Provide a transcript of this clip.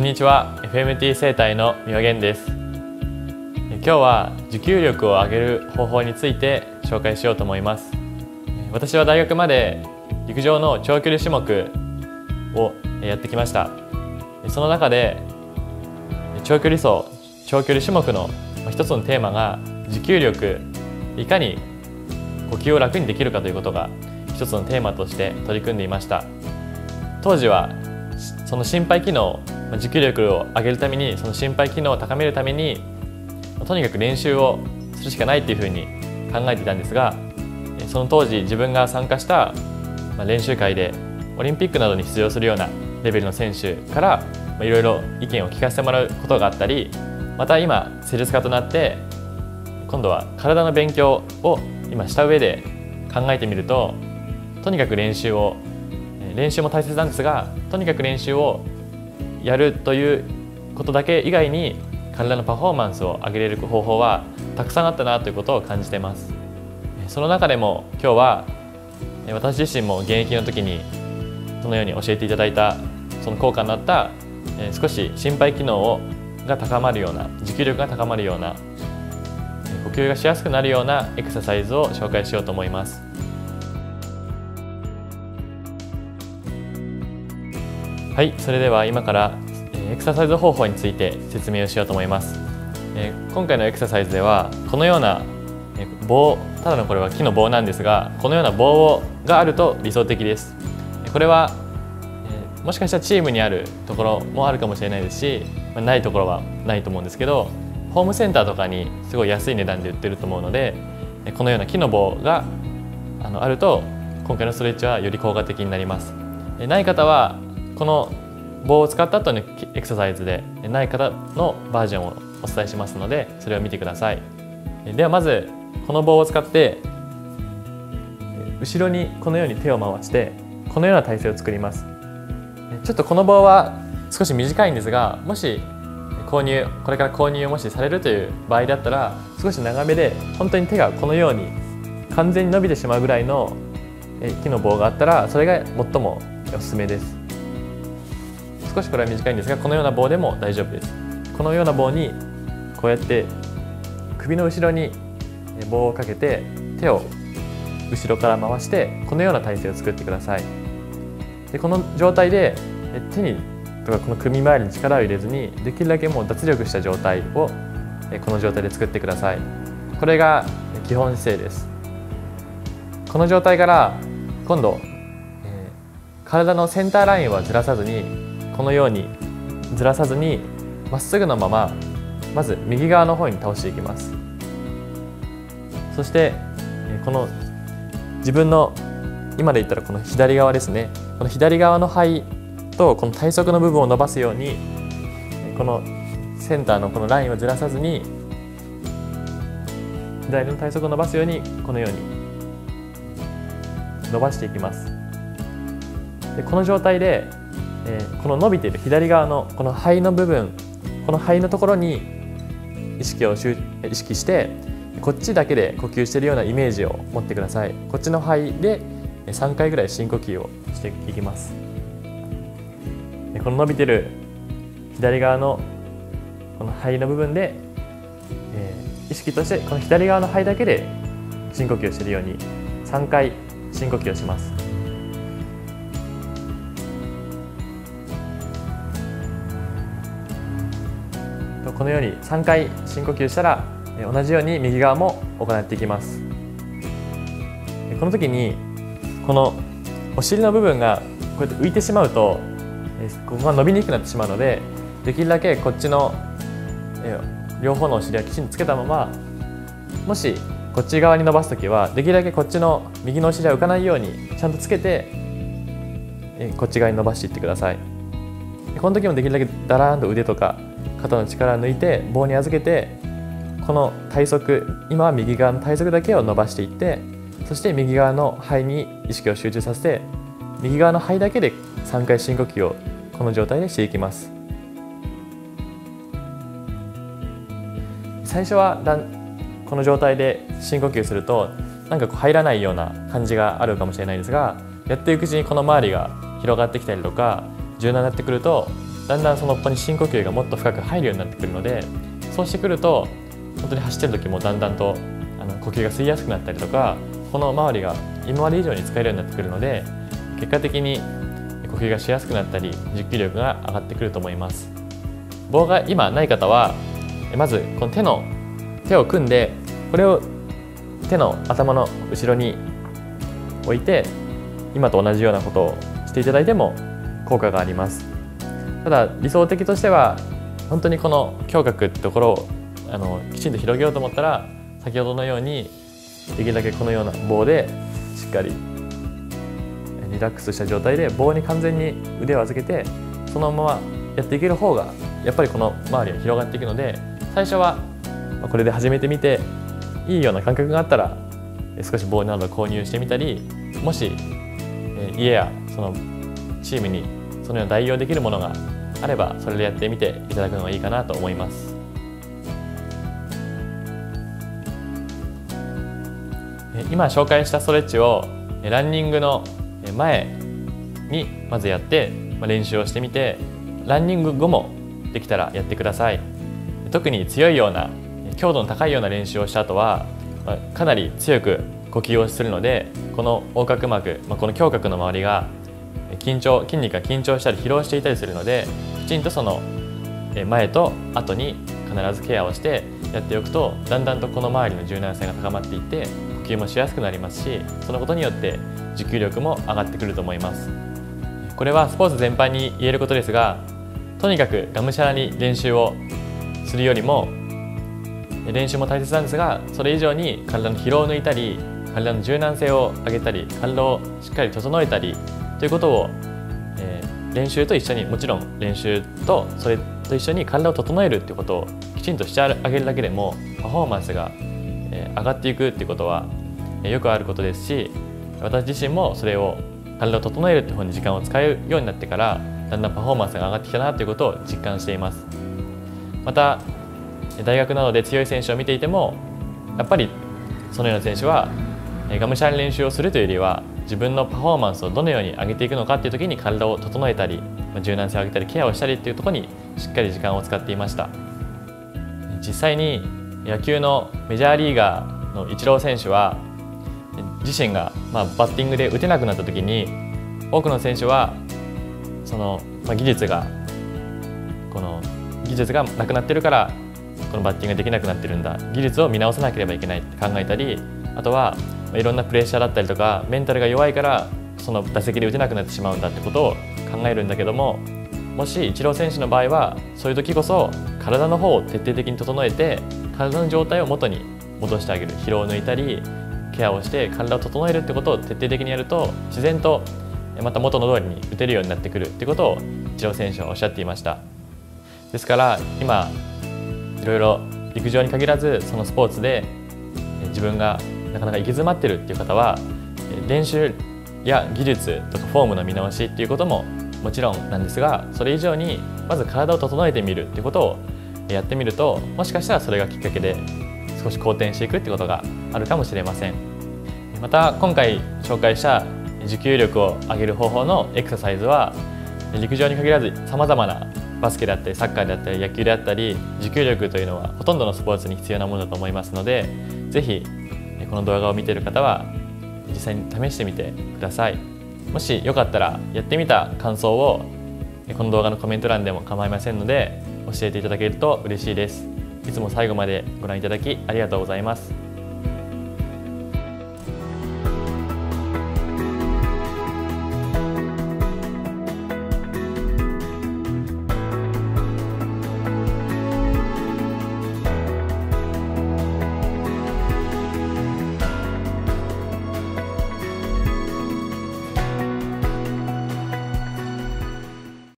こんにちは。FMT 生態の三輪源です。今日は持久力を上げる方法について紹介しようと思います。私は大学まで陸上の長距離種目をやってきました。その中で長距離走長距離種目の一つのテーマが持久力いかに呼吸を楽にできるかということが一つのテーマとして取り組んでいました。当時はその心肺機能持久力を上げるためにその心肺機能を高めるためにとにかく練習をするしかないっていうふうに考えていたんですがその当時自分が参加した練習会でオリンピックなどに出場するようなレベルの選手からいろいろ意見を聞かせてもらうことがあったりまた今施術家となって今度は体の勉強を今した上で考えてみるととにかく練習を練習も大切なんですがとにかく練習をやるということだけ以外に体のパフォーマンスを上げれる方法はたくさんあったなということを感じています。その中でも今日は私自身も現役の時にどのように教えていただいたその効果になった少し心肺機能をが高まるような持久力が高まるような呼吸がしやすくなるようなエクササイズを紹介しようと思います。はいそれでは今からエクササイズ方法について説明をしようと思います。今回のエクササイズではこのような棒ただのこれは木の棒なんですがこのような棒があると理想的です。これはもしかしたらチームにあるところもあるかもしれないですしないところはないと思うんですけどホームセンターとかにすごい安い値段で売ってると思うのでこのような木の棒があのあると今回のストレッチはより効果的になります。ない方はこの棒を使った後のエクササイズでない方のバージョンをお伝えしますのでそれを見てください。ではまずこの棒を使って後ろにこのように手を回してこのような体勢を作ります。ちょっとこの棒は少し短いんですがもし購入これから購入をもしされるという場合だったら少し長めで本当に手がこのように完全に伸びてしまうぐらいの木の棒があったらそれが最もおすすめです。少しこれは短いんですがこのような棒でも大丈夫です。このような棒にこうやって首の後ろに棒をかけて手を後ろから回してこのような体勢を作ってください。でこの状態で手にとかこの首周りに力を入れずにできるだけもう脱力した状態をこの状態で作ってください。これが基本姿勢です。この状態から今度、体のセンターラインはずらさずにこのようにずらさずにまっすぐのまままず右側の方に倒していきます。そしてこの自分の今で言ったらこの左側ですね。この左側の肺とこの体側の部分を伸ばすようにこのセンターのこのラインをずらさずに左の体側を伸ばすようにこのように伸ばしていきます。でこの状態で、えー、この伸びている左側のこの肺の部分この肺のところに意識を意識してこっちだけで呼吸してるようなイメージを持ってください。こっちの肺で3回ぐらい深呼吸をしていきます。この伸びてる左側のこの肺の部分で、えー、意識としてこの左側の肺だけで深呼吸をしてるように3回深呼吸をします。このように3回深呼吸したら同じように右側も行っていきます。この時にこのお尻の部分がこうやって浮いてしまうとここが伸びにくくなってしまうのでできるだけこっちの両方のお尻はきちんとつけたままもしこっち側に伸ばす時はできるだけこっちの右のお尻は浮かないようにちゃんとつけてこっち側に伸ばしていってください。この時もできるだけだらーんと腕とか肩の力を抜いて棒に預けてこの体側今は右側の体側だけを伸ばしていってそして右側の肺に意識を集中させて右側の肺だけで3回深呼吸をこの状態でしていきます。最初はこの状態で深呼吸するとなんかこう入らないような感じがあるかもしれないですがやっていくうちにこの周りが広がってきたりとか柔軟になってくるとだんだんそのここに深呼吸がもっと深く入るようになってくるのでそうしてくると本当に走ってる時もだんだんとあの呼吸が吸いやすくなったりとかこの周りが今まで以上に使えるようになってくるので結果的に呼吸がしやすくなったり持久力が上がってくると思います。棒が今ない方はまずこの手の手を組んでこれを手の頭の後ろに置いて今と同じようなことをしていただいても効果があります。ただ理想的としては本当にこの胸郭ってところをあのきちんと広げようと思ったら先ほどのようにできるだけこのような棒でしっかりリラックスした状態で棒に完全に腕を預けてそのままやっていける方がやっぱりこの周りは広がっていくので最初はこれで始めてみていいような感覚があったら少し棒など購入してみたりもし家やそのチームにそのような代用できるものがあればそれでやってみていただくのがいいかなと思います。今紹介したストレッチをランニングの前にまずやって練習をしてみてランニング後もできたらやってください。特に強いような強度の高いような練習をした後はかなり強く呼吸をするのでこの横隔膜、この胸郭の周りが緊張筋肉が緊張したり疲労していたりするのできちんとその前と後に必ずケアをしてやっておくとだんだんとこの周りの柔軟性が高まっていって呼吸もしやすくなりますしそのことによって持久力も上がってくると思います。これはスポーツ全般に言えることですがとにかくがむしゃらに練習をするよりも練習も大切なんですがそれ以上に体の疲労を抜いたり体の柔軟性を上げたり体をしっかり整えたりということを、えー、練習と一緒にもちろん練習とそれと一緒に体を整えるっていうことをきちんとしてあげるだけでもパフォーマンスが、えー、上がっていくっていうことは、えー、よくあることですし私自身もそれを体を整えるって方に時間を使うようになってからだんだんパフォーマンスが上がってきたなということを実感しています。また大学などで強い選手を見ていてもやっぱりそのような選手はがむしゃらに練習をするというよりは自分のパフォーマンスをどのように上げていくのかっていう時に体を整えたり柔軟性を上げたりケアをしたりっていうところにしっかり時間を使っていました。実際に野球のメジャーリーガーのイチロー選手は自身がまバッティングで打てなくなった時に多くの選手はその、ま技術がこの技術がなくなってるからこのバッティングができなくなってるんだ。技術を見直さなければいけないって考えたりあとはいろんなプレッシャーだったりとかメンタルが弱いからその打席で打てなくなってしまうんだってことを考えるんだけどももしイチロー選手の場合はそういう時こそ体の方を徹底的に整えて体の状態を元に戻してあげる。疲労を抜いたりケアをして体を整えるってことを徹底的にやると自然とまた元の通りに打てるようになってくるってことをイチロー選手はおっしゃっていました。ですから今いろいろ陸上に限らずそのスポーツで自分がなかなか行き詰まってるっていう方は練習や技術とかフォームの見直しっていうことももちろんなんですがそれ以上にまず体を整えてみるっていうことをやってみるともしかしたらそれがきっかけで少し好転していくってことがあるかもしれません。また今回紹介した持久力を上げる方法のエクササイズは陸上に限らずさまざまなバスケだったりサッカーであったり野球であったり持久力というのはほとんどのスポーツに必要なものだと思いますので是非この動画を見ている方は実際に試してみてください。もしよかったらやってみた感想をこの動画のコメント欄でも構いませんので教えていただけると嬉しいです。いつも最後までご覧いただきありがとうございます。